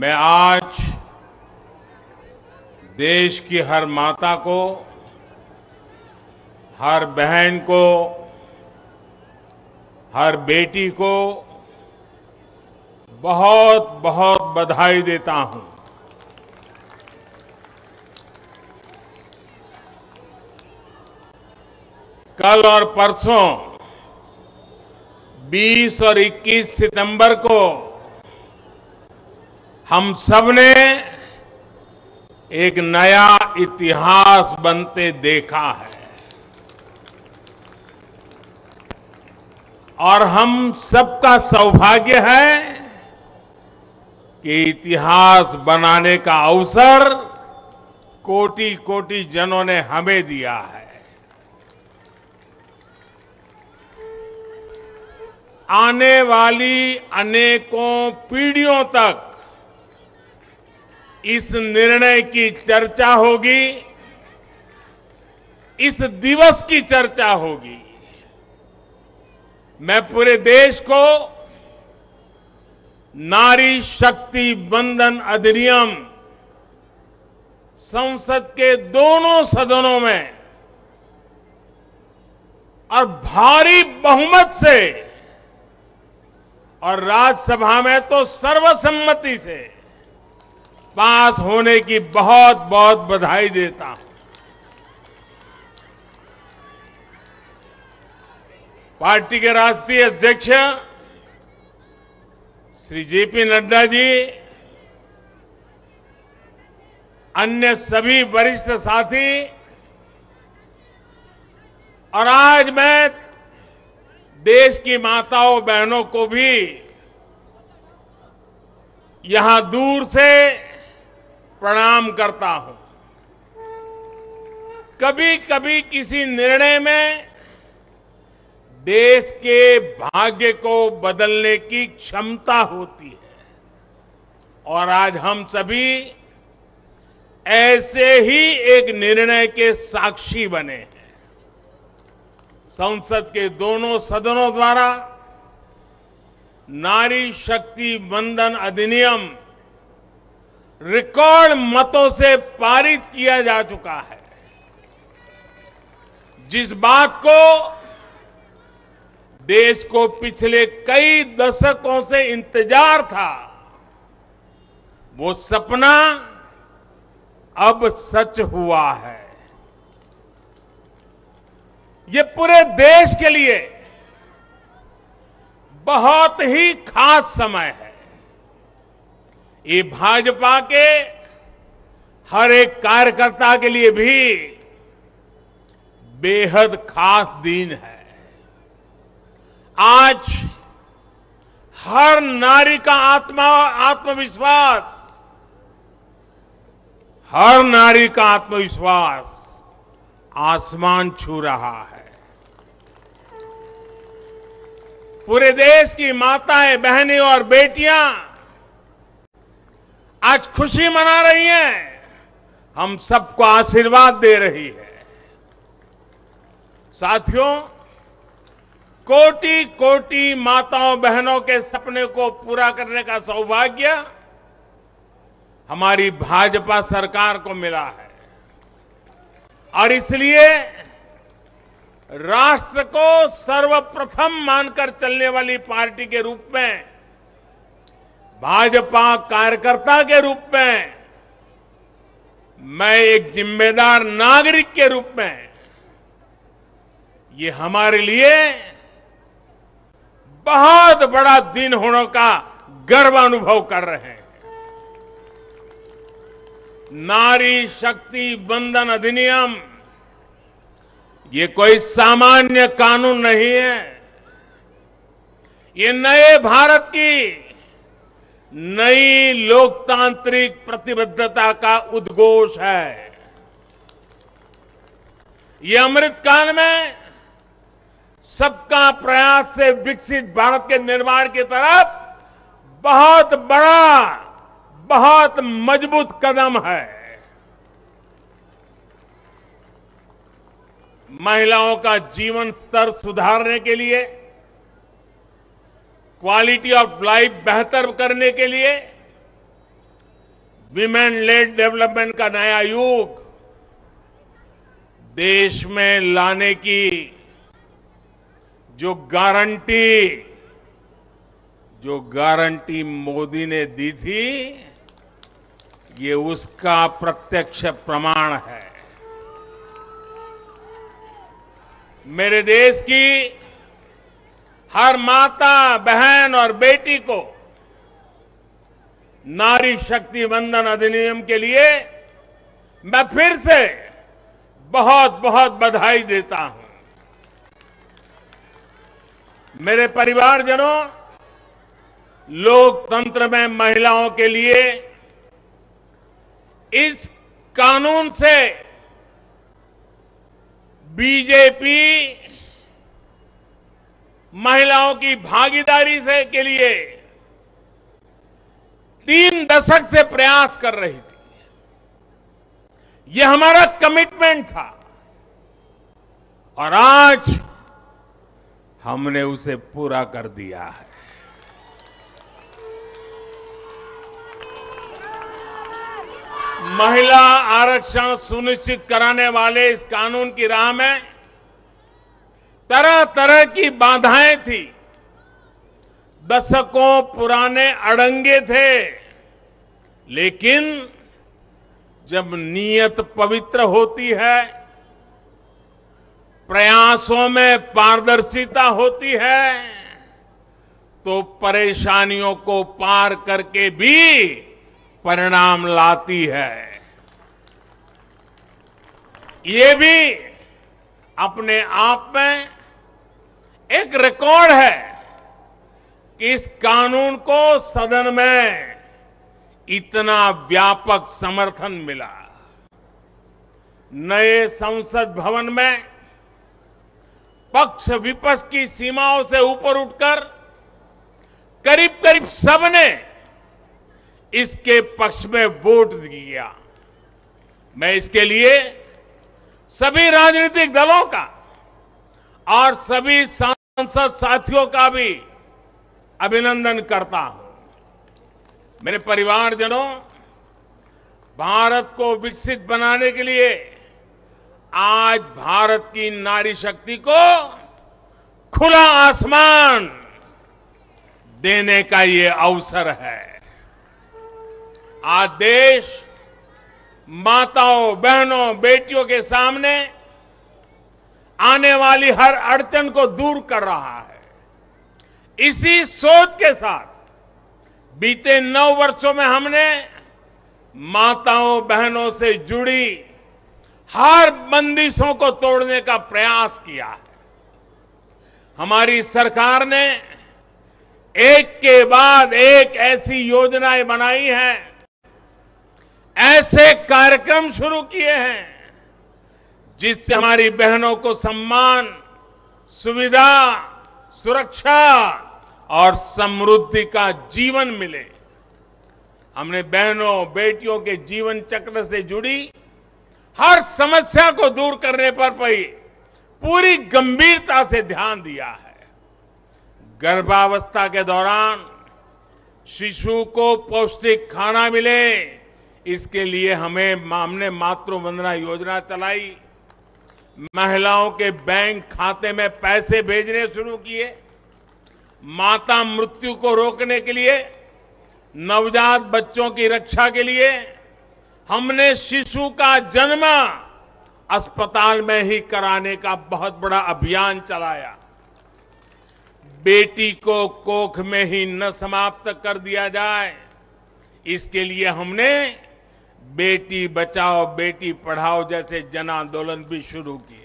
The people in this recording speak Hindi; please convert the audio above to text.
मैं आज देश की हर माता को, हर बहन को, हर बेटी को बहुत बहुत बधाई देता हूँ। कल और परसों 20 और 21 सितंबर को हम सबने एक नया इतिहास बनते देखा है। और हम सबका सौभाग्य है कि इतिहास बनाने का अवसर कोटि कोटि जनों ने हमें दिया है। आने वाली अनेकों पीढ़ियों तक इस निर्णय की चर्चा होगी, इस दिवस की चर्चा होगी। मैं पूरे देश को नारी शक्ति बंधन अधिनियम संसद के दोनों सदनों में और भारी बहुमत से और राज्यसभा में तो सर्वसम्मति से पास होने की बहुत बहुत बधाई देता हूँ। पार्टी के राष्ट्रीय अध्यक्ष श्री जेपी नड्डा जी, अन्य सभी वरिष्ठ साथी, और आज मैं देश की माताओं बहनों को भी यहाँ दूर से प्रणाम करता हूँ। कभी कभी किसी निर्णय में देश के भाग्य को बदलने की क्षमता होती है। और आज हम सभी ऐसे ही एक निर्णय के साक्षी बने हैं। संसद के दोनों सदनों द्वारा नारी शक्ति वंदन अधिनियम रिकॉर्ड मतों से पारित किया जा चुका है। जिस बात को देश को पिछले कई दशकों से इंतज़ार था, वो सपना अब सच हुआ है। ये पूरे देश के लिए बहुत ही खास समय है। ये भाजपा के हर एक कार्यकर्ता के लिए भी बेहद खास दिन है। आज हर नारी का आत्मा, आत्मविश्वास, हर नारी का आत्मविश्वास आसमान छू रहा है। पूरे देश की माताएँ, बहनें और बेटियाँ आज खुशी मना रही हैं। हम सबको आशीर्वाद दे रही है। साथियों कोटि कोटि माताओं बहनों के सपने को पूरा करने का सौभाग्य हमारी भाजपा सरकार को मिला है। और इसलिए राष्ट्र को सर्वप्रथम मानकर चलने वाली पार्टी के रूप में भाजपा कार्यकर्ता के रूप में, मैं एक जिम्मेदार नागरिक के रूप में, ये हमारे लिए बहुत बड़ा दिन होने का गर्व अनुभव कर रहे हैं। नारी शक्ति बंधन अधिनियम, ये कोई सामान्य कानून नहीं है। ये नए भारत की नई लोकतांत्रिक प्रतिबद्धता का उद्घोष है। ये अमृत काल में सबका प्रयास से विकसित भारत के निर्माण की तरफ़ बहुत बड़ा, बहुत मज़बूत कदम है। महिलाओं का जीवन स्तर सुधारने के लिए क्वालिटी ऑफ़ लाइफ बेहतर करने के लिए विमेन लेड डेवलपमेंट का नया युग देश में लाने की जो गारंटी जो गारंटी मोदी ने दी थी, ये उसका प्रत्यक्ष प्रमाण है। मेरे देश की हर माता, बहन और बेटी को नारी शक्ति वंदन अधिनियम के लिए मैं फिर से बहुत बहुत बधाई देता हूँ। मेरे परिवारजनों, लोकतंत्र में महिलाओं के लिए इस कानून से बीजेपी महिलाओं की भागीदारी से के लिए तीन दशक से प्रयास कर रही थी। यह हमारा कमिटमेंट था। और आज हमने उसे पूरा कर दिया है। महिला आरक्षण सुनिश्चित कराने वाले इस कानून की राह में तरह तरह की बाधाएँ थी। दशकों पुराने अड़ंगे थे। लेकिन जब नीयत पवित्र होती है, प्रयासों में पारदर्शिता होती है तो परेशानियों को पार करके भी परिणाम लाती है। ये भी अपने आप में एक रिकॉर्ड है कि इस कानून को सदन में इतना व्यापक समर्थन मिला। नए संसद भवन में पक्ष विपक्ष की सीमाओं से ऊपर उठकर करीब करीब सबने इसके पक्ष में वोट दिया। मैं इसके लिए सभी राजनीतिक दलों का और सभी सांसद साथियों का भी अभिनंदन करता हूँ। मेरे परिवारजनों, भारत को विकसित बनाने के लिए आज भारत की नारी शक्ति को खुला आसमान देने का ये अवसर है। आज देश माताओं, बहनों, बेटियों के सामने आने वाली हर अड़चन को दूर कर रहा है। इसी सोच के साथ बीते नौ वर्षों में हमने माताओं, बहनों से जुड़ी हर बंदिशों को तोड़ने का प्रयास किया है। हमारी सरकार ने एक के बाद एक ऐसी योजनाएँ बनाई हैं, ऐसे कार्यक्रम शुरू किए हैं जिससे हमारी बहनों को सम्मान, सुविधा, सुरक्षा और समृद्धि का जीवन मिले। हमने बहनों, बेटियों के जीवन चक्र से जुड़ी हर समस्या को दूर करने पर भी पूरी गंभीरता से ध्यान दिया है। गर्भावस्था के दौरान शिशु को पौष्टिक खाना मिले, इसके लिए हमें हमने मातृ वंदना योजना चलाई। महिलाओं के बैंक खाते में पैसे भेजने शुरू किए, माता मृत्यु को रोकने के लिए, नवजात बच्चों की रक्षा के लिए, हमने शिशु का जन्म अस्पताल में ही कराने का बहुत बड़ा अभियान चलाया। बेटी को कोख में ही न समाप्त कर दिया जाए। इसके लिए हमने बेटी बचाओ बेटी पढ़ाओ जैसे जन आंदोलन भी शुरू किए।